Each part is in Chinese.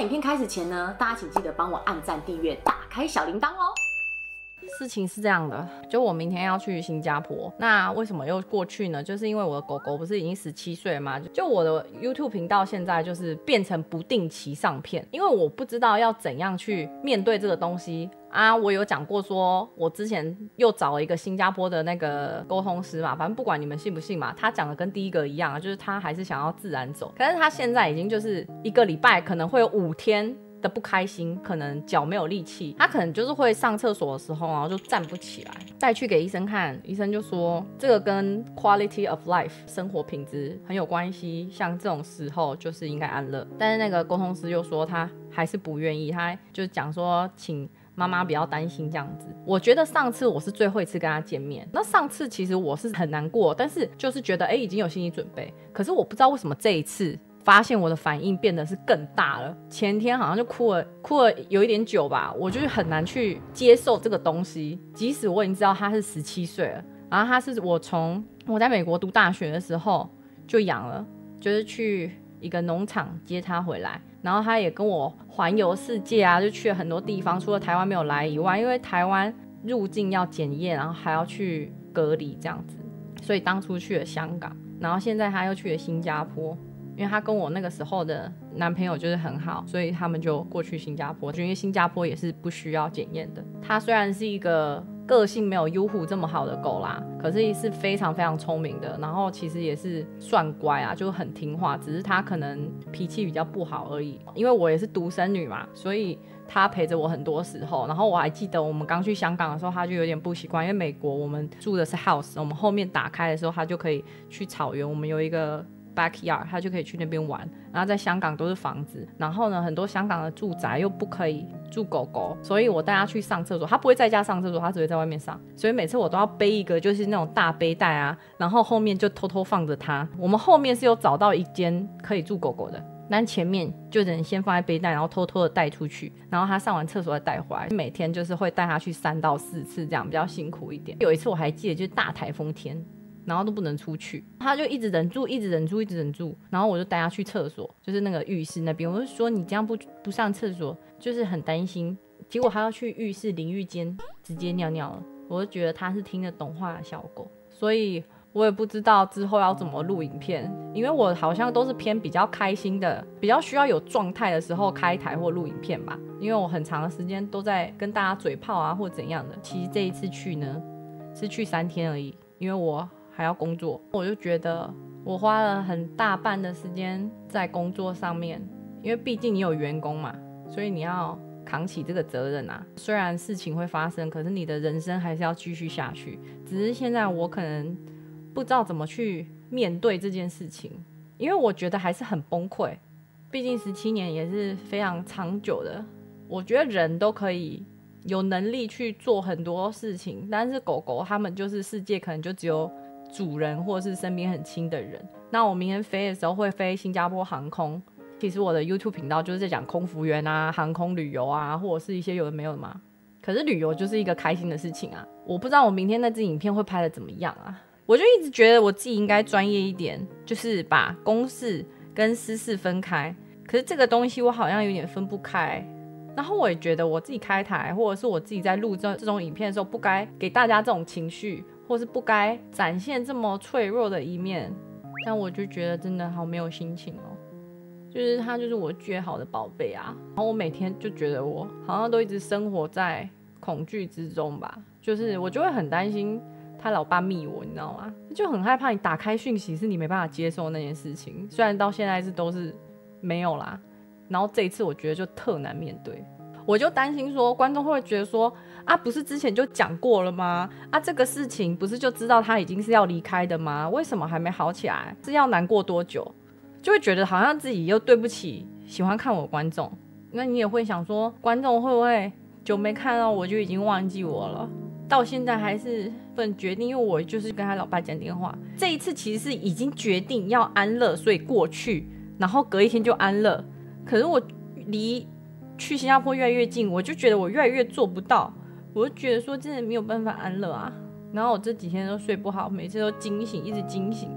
影片开始前呢，大家请记得帮我按赞、订阅、打开小铃铛哦。事情是这样的，就我明天要去新加坡，那为什么又过去呢？就是因为我的狗狗不是已经十七岁了吗？就我的 YouTube 频道现在就是变成不定期上片，因为我不知道要怎样去面对这个东西啊。我有讲过说，我之前又找了一个新加坡的那个沟通师嘛，反正不管你们信不信嘛，他讲的跟第一个一样，就是他还是想要自然走，可是他现在已经就是一个礼拜可能会有五天。的不开心，可能脚没有力气，他可能就是会上厕所的时候，然后就站不起来，带去给医生看，医生就说这个跟 quality of life 生活品质很有关系，像这种时候就是应该安乐。但是那个沟通师又说他还是不愿意，他就讲说请妈妈不要担心这样子。我觉得上次我是最后一次跟他见面，那上次其实我是很难过，但是就是觉得哎已经有心理准备，可是我不知道为什么这一次。发现我的反应变得是更大了。前天好像就哭了，哭了有一点久吧。我就是很难去接受这个东西，即使我已经知道他是十七岁了，然后他是我从我在美国读大学的时候就养了，就是去一个农场接他回来，然后他也跟我环游世界啊，就去了很多地方，除了台湾没有来以外，因为台湾入境要检验，然后还要去隔离这样子，所以当初去了香港，然后现在他又去了新加坡。因为他跟我那个时候的男朋友就是很好，所以他们就过去新加坡。因为新加坡也是不需要检验的。它虽然是一个个性没有优虎这么好的狗啦，可是是非常非常聪明的。然后其实也是算乖啊，就很听话。只是它可能脾气比较不好而已。因为我也是独生女嘛，所以它陪着我很多时候。然后我还记得我们刚去香港的时候，它就有点不习惯，因为美国我们住的是 house，我们后面打开的时候，它就可以去草原。我们有一个。backyard，他就可以去那边玩。然后在香港都是房子，然后呢，很多香港的住宅又不可以住狗狗，所以我带他去上厕所，他不会在家上厕所，他只会在外面上。所以每次我都要背一个，就是那种大背带啊，然后后面就偷偷放着它。我们后面是有找到一间可以住狗狗的，但前面就只能先放在背带，然后偷偷的带出去，然后他上完厕所再带回来。每天就是会带他去三到四次，这样比较辛苦一点。有一次我还记得，就是大台风天。然后都不能出去，他就一直忍住，一直忍住，一直忍住。然后我就带他去厕所，就是那个浴室那边。我就说你这样不不上厕所，就是很担心。结果他要去浴室淋浴间直接尿尿了。我就觉得他是听得懂话的小狗，所以我也不知道之后要怎么录影片，因为我好像都是偏比较开心的，比较需要有状态的时候开台或录影片吧。因为我很长的时间都在跟大家嘴炮啊或怎样的。其实这一次去呢，是去三天而已，因为我。还要工作，我就觉得我花了很大半的时间在工作上面，因为毕竟你有员工嘛，所以你要扛起这个责任啊。虽然事情会发生，可是你的人生还是要继续下去。只是现在我可能不知道怎么去面对这件事情，因为我觉得还是很崩溃。毕竟十七年也是非常长久的，我觉得人都可以有能力去做很多事情，但是狗狗它们就是世界可能就只有。主人或者是身边很亲的人，那我明天飞的时候会飞新加坡航空。其实我的 YouTube 频道就是在讲空服员啊、航空旅游啊，或者是一些有的没有的嘛。可是旅游就是一个开心的事情啊。我不知道我明天那支影片会拍的怎么样啊。我就一直觉得我自己应该专业一点，就是把公事跟私事分开。可是这个东西我好像有点分不开。然后我也觉得我自己开台，或者是我自己在录这这种影片的时候，不该给大家这种情绪。或是不该展现这么脆弱的一面，但我就觉得真的好没有心情哦。就是他就是我最好的宝贝啊，然后我每天就觉得我好像都一直生活在恐惧之中吧。就是我就会很担心他老爸密我，你知道吗？就很害怕你打开讯息是你没办法接受那件事情。虽然到现在是都是没有啦，然后这一次我觉得就特难面对。我就担心说，观众会觉得说，啊，不是之前就讲过了吗？啊，这个事情不是就知道他已经是要离开的吗？为什么还没好起来？是要难过多久？就会觉得好像自己又对不起喜欢看我观众。那你也会想说，观众会不会久没看到我就已经忘记我了？到现在还是不决定，因为我就是跟他老爸讲电话。这一次其实是已经决定要安乐，所以过去，然后隔一天就安乐。可是我离。去新加坡越来越近，我就觉得我越来越做不到，我就觉得说真的没有办法安乐啊。然后我这几天都睡不好，每次都惊醒，一直惊醒。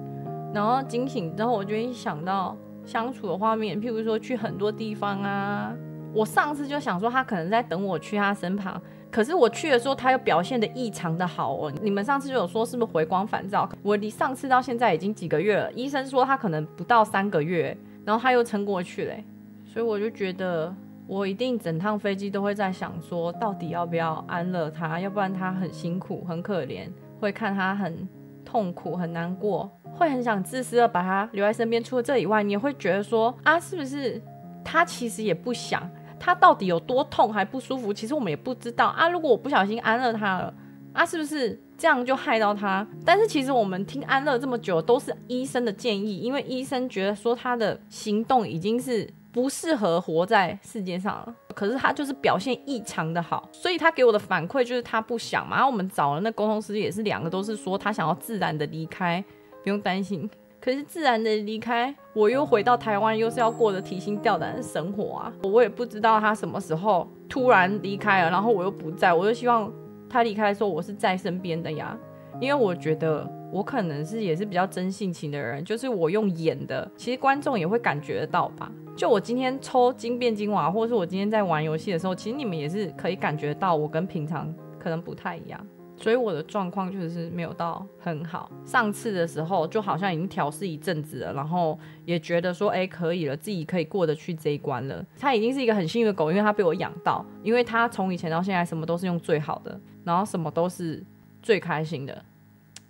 然后惊醒之后，我就一想到相处的画面，譬如说去很多地方啊。我上次就想说他可能在等我去他身旁，可是我去的时候他又表现的异常的好哦。你们上次就有说是不是回光返照？我离上次到现在已经几个月了，医生说他可能不到三个月，然后他又撑过去嘞。所以我就觉得我一定整趟飞机都会在想说，到底要不要安乐他，要不然他很辛苦很可怜，会看他很痛苦很难过，会很想自私的把他留在身边。除了这以外，你也会觉得说啊，是不是他其实也不想。他到底有多痛还不舒服？其实我们也不知道啊。如果我不小心安乐他了，啊，是不是这样就害到他？但是其实我们听安乐这么久，都是医生的建议，因为医生觉得说他的行动已经是不适合活在世界上了。可是他就是表现异常的好，所以他给我的反馈就是他不想嘛。然后我们找了那沟通师，也是两个都是说他想要自然的离开，不用担心。可是自然的离开，我又回到台湾，又是要过着提心吊胆的生活啊！我也不知道他什么时候突然离开了，然后我又不在，我就希望他离开的时候我是在身边的呀。因为我觉得我可能是也是比较真性情的人，就是我用演的，其实观众也会感觉得到吧。就我今天抽金变金娃，或者是我今天在玩游戏的时候，其实你们也是可以感觉到我跟平常可能不太一样。所以我的状况就是没有到很好。上次的时候就好像已经调试一阵子了，然后也觉得说，哎，可以了，自己可以过得去这一关了。它已经是一个很幸运的狗，因为它被我养到，因为它从以前到现在什么都是用最好的，然后什么都是最开心的。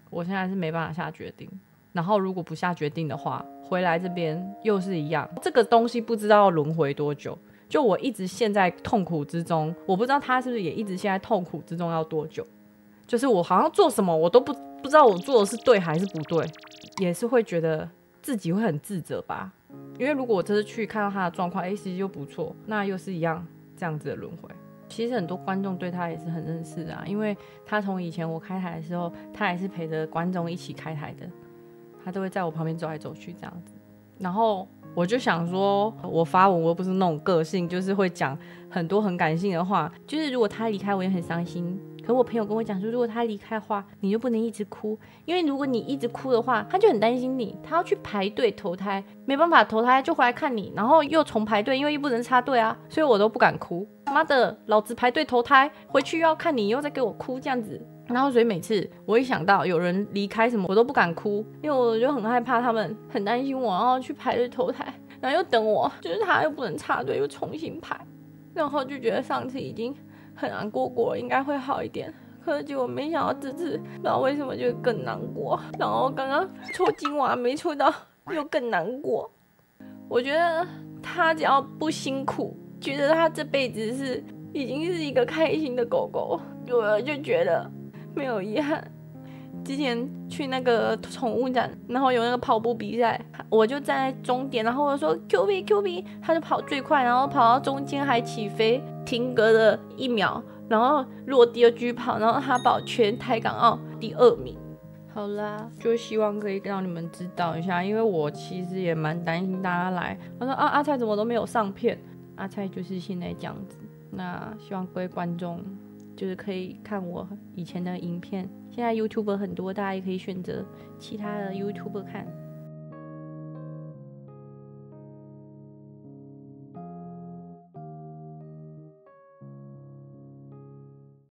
我现在是没办法下决定，然后如果不下决定的话，回来这边又是一样。这个东西不知道要轮回多久，就我一直陷在痛苦之中，我不知道他是不是也一直陷在痛苦之中要多久。就是我好像做什么我都不不知道我做的是对还是不对，也是会觉得自己会很自责吧。因为如果我这次去看到他的状况，哎，其实又不错，那又是一样这样子的轮回。其实很多观众对他也是很认识的，因为他从以前我开台的时候，他也是陪着观众一起开台的，他都会在我旁边走来走去这样子。然后我就想说，我发文我又不是那种个性，就是会讲很多很感性的话，就是如果他离开我也很伤心。可我朋友跟我讲说，如果他离开的话，你就不能一直哭，因为如果你一直哭的话，他就很担心你，他要去排队投胎，没办法投胎就回来看你，然后又重排队，因为又不能插队啊，所以我都不敢哭。妈的，老子排队投胎，回去又要看你，又在给我哭这样子，然后所以每次我一想到有人离开什么，我都不敢哭，因为我就很害怕他们很担心我，然后去排队投胎，然后又等我，就是他又不能插队，又重新排，然后就觉得上次已经。很难过过，应该会好一点。可是结果没想到这次，不知道为什么就更难过。然后刚刚抽金娃没抽到，又更难过。我觉得他只要不辛苦，觉得他这辈子是已经是一个开心的狗狗，我就觉得没有遗憾。之前去那个宠物展，然后有那个跑步比赛，我就站在终点，然后我说 Q B Q B，他就跑最快，然后跑到中间还起飞。停格了一秒，然后落地的狙跑，然后他保全台港澳第二名。好啦，就希望可以让你们知道一下，因为我其实也蛮担心大家来。他说啊，阿菜怎么都没有上片？阿菜就是现在这样子。那希望各位观众就是可以看我以前的影片，现在 YouTube 很多，大家也可以选择其他的 YouTube 看。